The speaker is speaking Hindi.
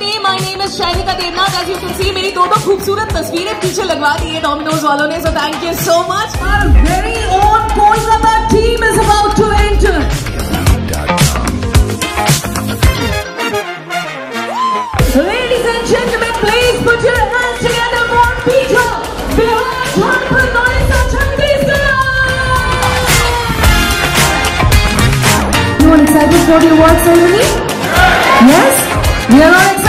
host for the day. My name is Shainika Devnath. As you can see, मेरी दो दो खूबसूरत तस्वीरें पीछे लगवा दी है डोमिनोज वालों ने so thank you so much. Our very own Kolkata team is about to enter. Ladies and gentlemen, please put your hands together for Peter Bihar Jharkhand Orissa Chhattisgarh. You all excited for the award ceremony? Yes? We are all excited?